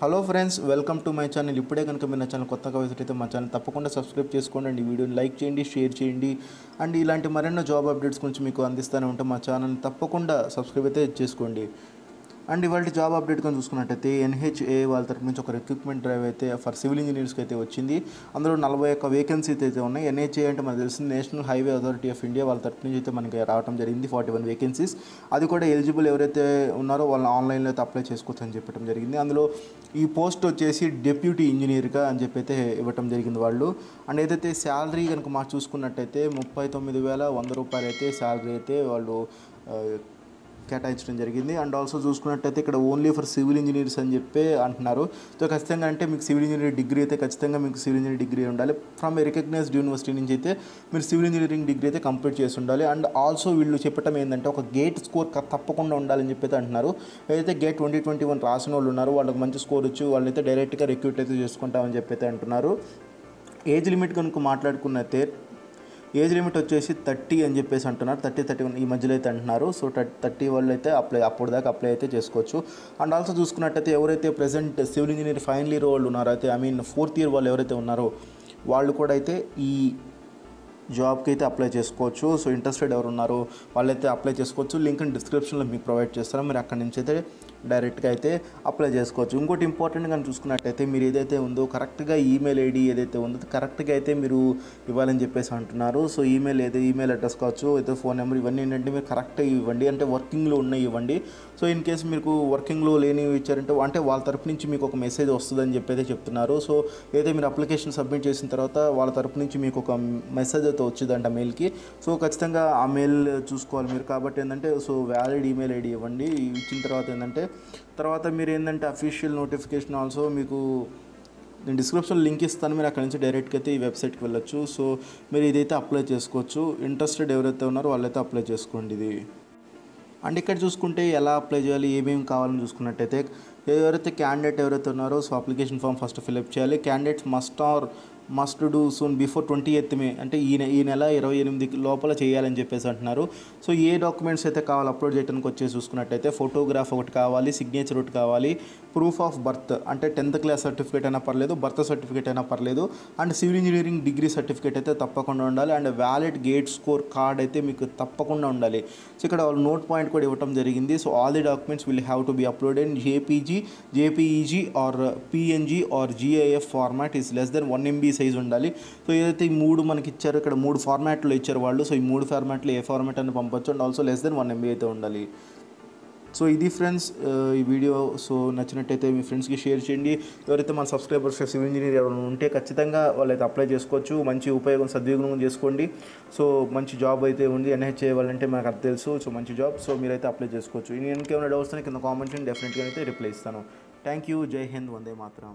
Hello friends welcome to my channel. ఇప్పుడే కనుక మీరు నా ఛానల్ కొత్తగా విజిట్ అయితే మా ఛానల్ తప్పకుండా సబ్స్క్రైబ్ చేసుకోండి అండి వీడియోని లైక్ చేయండి షేర్ చేయండి. అండ్ ఇలాంటి మరెన్నో జాబ్ అప్డేట్స్ గురించి మీకు అందిస్తూనే ఉంటాం మా ఛానల్ తప్పకుండా సబ్స్క్రైబ్ అయితే చేసుకోండి. అండ్ ఇవాళ జాబ్ అప్డేట్ కానీ చూసుకున్నట్టయితే ఎన్హెచ్ఏ వాళ్ళ తరపు నుంచి ఒక రిక్రూట్మెంట్ డ్రైవ్ అయితే ఫర్ సివిల్ ఇంజనీర్స్కి అయితే వచ్చింది. అందులో నలభై ఒక్క వేకెన్సీస్ అయితే ఉన్నాయి. ఎన్హెచ్ఏ అంటే మనకు తెలిసింది national highway authority of India వాళ్ళ తరపు నుంచి అయితే మనకి రావడం జరిగింది ఫార్టీ వన్ వేకెన్సీస్ అది కూడా ఎలిజిబుల్ ఎవరైతే ఉన్నారో వాళ్ళు ఆన్లైన్లో అయితే అప్లై చేసుకోవచ్చు అని చెప్పడం జరిగింది. అందులో ఈ పోస్ట్ వచ్చేసి డెప్యూటీ ఇంజనీర్గా అని చెప్పి అయితే ఇవ్వటం జరిగింది వాళ్ళు. అండ్ ఏదైతే శాలరీ కనుక మా చూసుకున్నట్టయితే ముప్పై తొమ్మిది వేల వంద రూపాయలు అయితే శాలరీ అయితే వాళ్ళు కేటాయించడం జరిగింది. అండ్ ఆల్సో చూసుకున్నట్టయితే ఇక్కడ ఓన్లీ ఫర్ సివిల్ ఇంజనీర్స్ అని చెప్పి అంటున్నారు. సో ఖచ్చితంగా అంటే మీకు సివిల్ ఇంజనీర్ డిగ్రీ అయితే ఖచ్చితంగా మీకు సివిల్ ఇంజనీర్ డిగ్రీ ఉండాలి. ఫ్రమ్ రికగ్నైజ్డ్ యూనివర్సిటీ నుంచి అయితే మీరు సివిల్ ఇంజనీరింగ్ డిగ్రీ అయితే కంప్లీట్ చేసి ఉండాలి. అండ్ ఆల్సో వీళ్ళు చెప్పటం ఏంటంటే ఒక గేట్ స్కోర్ తప్పకుండా ఉండాలని చెప్పి అయితే అంటున్నారు. ఏదైతే గేట్ ట్వంటీ ట్వంటీ వన్ రాసిన వాళ్ళు ఉన్నారు వాళ్ళకి మంచి స్కోర్ వచ్చి వాళ్ళైతే డైరెక్ట్గా రిక్రూట్ అయితే చేసుకుంటామని చెప్పి అయితే అంటున్నారు. ఏజ్ లిమిట్ కనుక మాట్లాడుకున్నైతే ఏజ్ లిమిట్ వచ్చేసి థర్టీ అని చెప్పేసి అంటున్నారు. థర్టీ థర్టీ వన్ ఈ మధ్యలో అయితే అంటున్నారు. సో థర్టీ వాళ్ళు అయితే అప్లై అప్పుడు దాకా అప్లై అయితే చేసుకోవచ్చు. అండ్ ఆల్సో చూసుకున్నట్టయితే ఎవరైతే present civil engineer final year వాళ్ళు ఉన్నారో అయితే ఐ మీన్ ఫోర్త్ ఇయర్ వాళ్ళు ఎవరైతే ఉన్నారో వాళ్ళు కూడా అయితే ఈ జాబ్కి అయితే అప్లై చేసుకోవచ్చు. సో ఇంట్రెస్టెడ్ ఎవరు ఉన్నారో వాళ్ళైతే అప్లై చేసుకోవచ్చు. లింక్ డిస్క్రిప్షన్లో మీకు ప్రొవైడ్ చేస్తారు మీరు అక్కడి నుంచి అయితే డైరెక్ట్గా అయితే అప్లై చేసుకోవచ్చు. ఇంకోటి ఇంపార్టెంట్ కానీ చూసుకున్నట్టయితే మీరు ఏదైతే ఉందో కరెక్ట్గా ఈమెయిల్ ఐడి ఏదైతే ఉందో కరెక్ట్గా అయితే మీరు ఇవ్వాలని చెప్పేసి అంటున్నారు. సో ఈమెయిల్ ఏదో ఈమెయిల్ అడ్రస్ కావచ్చు అయితే ఫోన్ నెంబర్ ఇవన్నీ ఏంటంటే మీరు కరెక్ట్గా ఇవ్వండి. అంటే వర్కింగ్లో ఉన్నాయి ఇవ్వండి. సో ఇన్ కేస్ మీకు వర్కింగ్లో లేనివి ఇచ్చారంటే అంటే వాళ్ళ తరపు నుంచి మీకు ఒక మెసేజ్ వస్తుందని చెప్పి అయితే చెప్తున్నారు. సో ఏదైతే మీరు అప్లికేషన్ సబ్మిట్ చేసిన తర్వాత వాళ్ళ తరపు నుంచి మీకు ఒక మెసేజ్ అయితే వచ్చిందంట మెయిల్కి సో ఖచ్చితంగా ఆ మెయిల్ చూసుకోవాలి మీరు. కాబట్టి ఏంటంటే సో వ్యాలిడ్ ఈమెయిల్ ఐడి ఇవ్వండి. ఇచ్చిన తర్వాత ఏంటంటే తర్వాత మీరు ఏంటంటే అఫీషియల్ నోటిఫికేషన్ ఆల్సో మీకు నేను డిస్క్రిప్షన్ లింక్ ఇస్తాను. మీరు అక్కడ నుంచి డైరెక్ట్గా అయితే ఈ వెబ్సైట్కి వెళ్ళొచ్చు. సో మీరు ఇదైతే అప్లై చేసుకోవచ్చు. ఇంట్రెస్టెడ్ ఎవరైతే ఉన్నారో వాళ్ళైతే అప్లై చేసుకోండి ఇది. అండ్ ఇక్కడ చూసుకుంటే ఎలా అప్లై చేయాలి ఏమేమి కావాలని చూసుకున్నట్టయితే ఎవరైతే క్యాండిడేట్ ఎవరైతే ఉన్నారో so application form first fill up చేయాలి. Candidates must or must do soon before twenty eighth May అంటే ఈ ఈ నెల ఇరవై ఎనిమిది లోపల చేయాలని చెప్పేసి అంటున్నారు. సో ఏ డాక్యుమెంట్స్ అయితే కావాలి అప్లోడ్ చేయడానికి వచ్చేసి చూసుకున్నట్టయితే ఫోటోగ్రాఫ్ ఒకటి కావాలి సిగ్నేచర్ ఒకటి కావాలి ప్రూఫ్ ఆఫ్ బర్త్ అంటే టెన్త్ క్లాస్ సర్టిఫికేట్ అయినా పర్లేదు బర్త్ సర్టిఫికేట్ అయినా పర్లేదు and civil engineering degree certificate అయితే తప్పకుండా ఉండాలి and valid GATE score card అయితే మీకు తప్పకుండా ఉండాలి. సో ఇక్కడ వాళ్ళు నోట్ పాయింట్ కూడా ఇవ్వడం జరిగింది. So all the documents will have to be upload in JPG JPEG or PNG or GIF format is less than one MB size ఉండాలి. సో ఏదైతే ఈ మూడు మనకి ఇచ్చారో ఇక్కడ మూడు ఫార్మాట్లో ఇచ్చారు వాళ్ళు సో ఈ మూడు ఫార్మాట్లో ఏ ఫార్మాట్ అని పంపొచ్చు. And also less than one MB అయితే ఉండాలి. సో ఇది ఫ్రెండ్స్ ఈ వీడియో సో నచ్చినట్టయితే మీ ఫ్రెండ్స్కి షేర్ చేయండి. ఎవరైతే మన సబ్స్క్రైబర్స్ సివిల్ ఇంజనీర్ ఎవరైనా ఉంటే ఖచ్చితంగా వాళ్ళైతే అప్లై చేసుకోవచ్చు. మంచి ఉపయోగం సద్వినియోగం చేసుకోండి. సో మంచి జాబ్ అయితే ఉంది. ఎన్హెచ్ఏ వాళ్ళంటే మనకు అది తెలుసు. సో మంచి జాబ్ సో మీరైతే అప్లై చేసుకోవచ్చు. నేను ఇంకేమైనా డౌట్స్ కింద కామెంట్ చేయండి డెఫినెట్గా అయితే రిప్లై ఇస్తాను. థ్యాంక్ యూ జై హింద్. వందే మాత్రం.